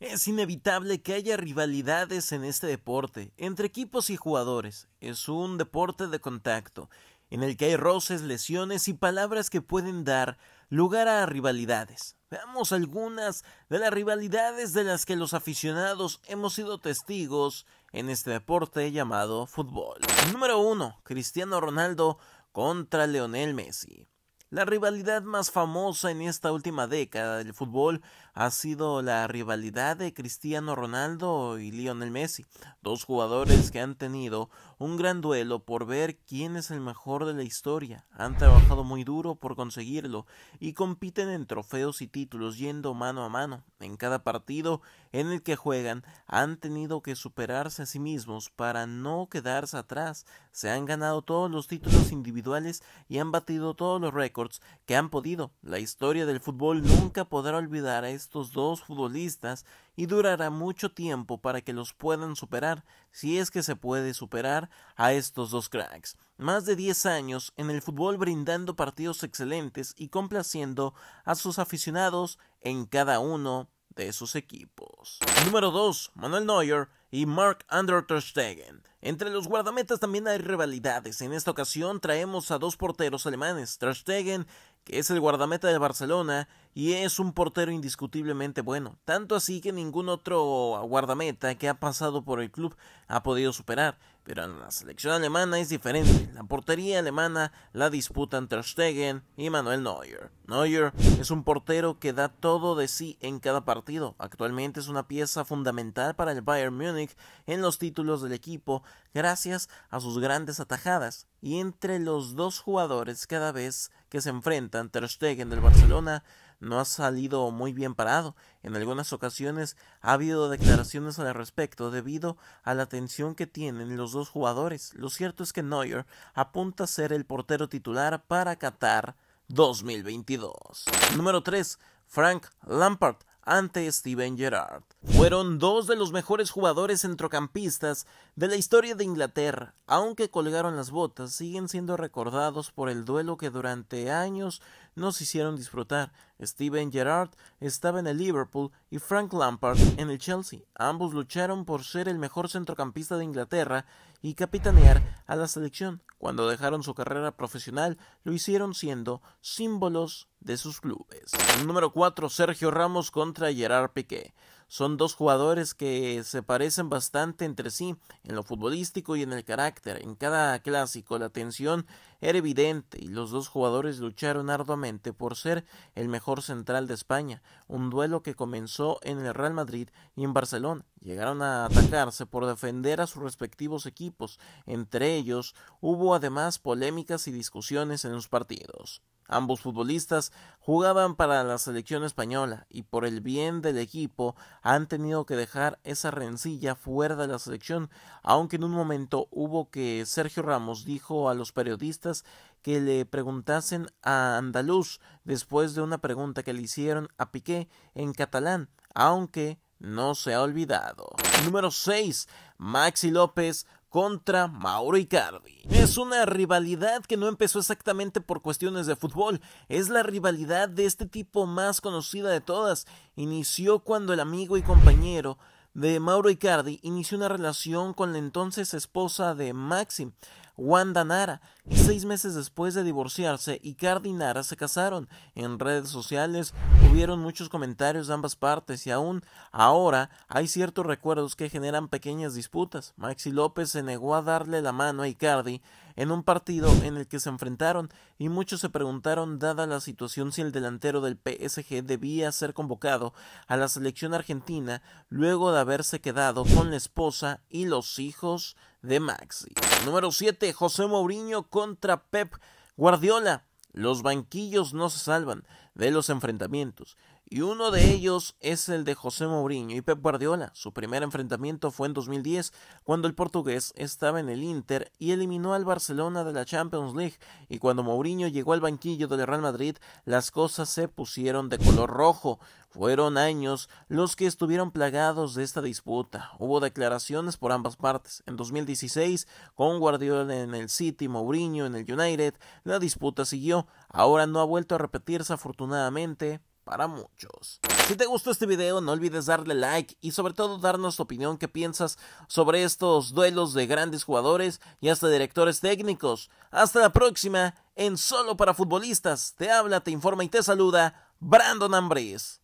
Es inevitable que haya rivalidades en este deporte, entre equipos y jugadores. Es un deporte de contacto, en el que hay roces, lesiones y palabras que pueden dar lugar a rivalidades. Veamos algunas de las rivalidades de las que los aficionados hemos sido testigos en este deporte llamado fútbol. Número 1. Cristiano Ronaldo contra Leonel Messi. La rivalidad más famosa en esta última década del fútbol ha sido la rivalidad de Cristiano Ronaldo y Lionel Messi, dos jugadores que han tenido un gran duelo por ver quién es el mejor de la historia, han trabajado muy duro por conseguirlo y compiten en trofeos y títulos yendo mano a mano. En cada partido en el que juegan han tenido que superarse a sí mismos para no quedarse atrás, se han ganado todos los títulos individuales y han batido todos los récords que han podido. La historia del fútbol nunca podrá olvidar a estos dos futbolistas y durará mucho tiempo para que los puedan superar, si es que se puede superar a estos dos cracks. Más de 10 años en el fútbol brindando partidos excelentes y complaciendo a sus aficionados en cada uno de sus equipos. Número 2. Manuel Neuer y Mark Andrew Ter Stegen. Entre los guardametas también hay rivalidades. En esta ocasión traemos a dos porteros alemanes, Ter Stegen que es el guardameta del Barcelona y es un portero indiscutiblemente bueno, tanto así que ningún otro guardameta que ha pasado por el club ha podido superar. Pero en la selección alemana es diferente. La portería alemana la disputan Ter Stegen y Manuel Neuer. Neuer es un portero que da todo de sí en cada partido. Actualmente es una pieza fundamental para el Bayern Múnich en los títulos del equipo gracias a sus grandes atajadas. Y entre los dos jugadores cada vez que se enfrentan, Ter Stegen del Barcelona no ha salido muy bien parado. En algunas ocasiones ha habido declaraciones al respecto debido a la tensión que tienen los dos jugadores. Lo cierto es que Neuer apunta a ser el portero titular para Qatar 2022. Número 3. Frank Lampard ante Steven Gerrard. Fueron dos de los mejores jugadores centrocampistas de la historia de Inglaterra. Aunque colgaron las botas, siguen siendo recordados por el duelo que durante años nos hicieron disfrutar. Steven Gerrard estaba en el Liverpool y Frank Lampard en el Chelsea. Ambos lucharon por ser el mejor centrocampista de Inglaterra y capitanear a la selección. Cuando dejaron su carrera profesional, lo hicieron siendo símbolos de sus clubes. Número 4. Sergio Ramos contra Gerard Piqué. Son dos jugadores que se parecen bastante entre sí en lo futbolístico y en el carácter. En cada clásico la tensión era evidente y los dos jugadores lucharon arduamente por ser el mejor central de España, un duelo que comenzó en el Real Madrid y en Barcelona. Llegaron a atacarse por defender a sus respectivos equipos. Entre ellos hubo además polémicas y discusiones en los partidos. Ambos futbolistas jugaban para la selección española y por el bien del equipo han tenido que dejar esa rencilla fuera de la selección, aunque en un momento hubo que Sergio Ramos dijo a los periodistas que le preguntasen a Andaluz después de una pregunta que le hicieron a Piqué en catalán, aunque no se ha olvidado. Número 6. Maxi López contra Mauro Icardi. Es una rivalidad que no empezó exactamente por cuestiones de fútbol, es la rivalidad de este tipo más conocida de todas. Inició cuando el amigo y compañero de Mauro Icardi inició una relación con la entonces esposa de Maxim, Wanda Nara, y seis meses después de divorciarse, Icardi y Nara se casaron. En redes sociales hubieron muchos comentarios de ambas partes y aún ahora hay ciertos recuerdos que generan pequeñas disputas. Maxi López se negó a darle la mano a Icardi en un partido en el que se enfrentaron y muchos se preguntaron, dada la situación, si el delantero del PSG debía ser convocado a la selección argentina luego de haberse quedado con la esposa y los hijos de Maxi. Número 7. José Mourinho contra Pep Guardiola. Los banquillos no se salvan de los enfrentamientos y uno de ellos es el de José Mourinho y Pep Guardiola. Su primer enfrentamiento fue en 2010, cuando el portugués estaba en el Inter y eliminó al Barcelona de la Champions League, y cuando Mourinho llegó al banquillo del Real Madrid, las cosas se pusieron de color rojo. Fueron años los que estuvieron plagados de esta disputa. Hubo declaraciones por ambas partes. En 2016, con Guardiola en el City, Mourinho en el United, la disputa siguió. Ahora no ha vuelto a repetirse afortunadamente para muchos. Si te gustó este video no olvides darle like y sobre todo darnos tu opinión qué piensas sobre estos duelos de grandes jugadores y hasta directores técnicos. Hasta la próxima en Solo para Futbolistas. Te habla, te informa y te saluda Brandon Ambres.